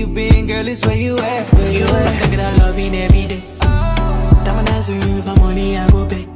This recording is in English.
you been, girl, it's where you at, where you at. Take it, I love you every day. Diamond answer, if the money, I go pay.